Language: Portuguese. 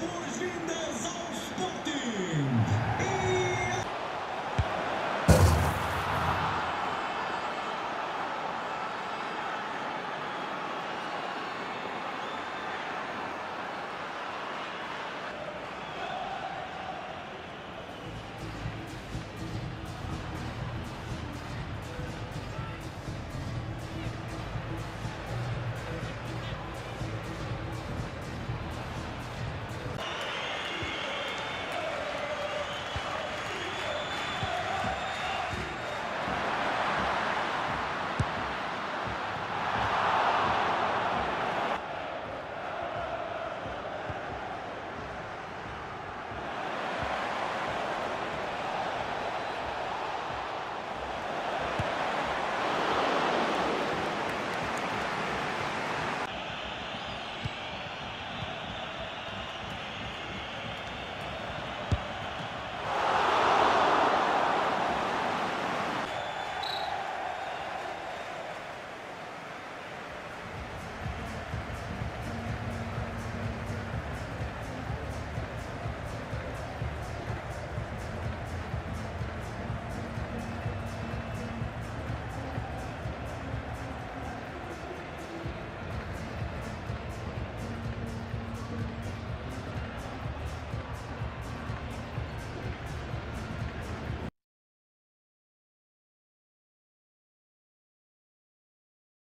Fugindo!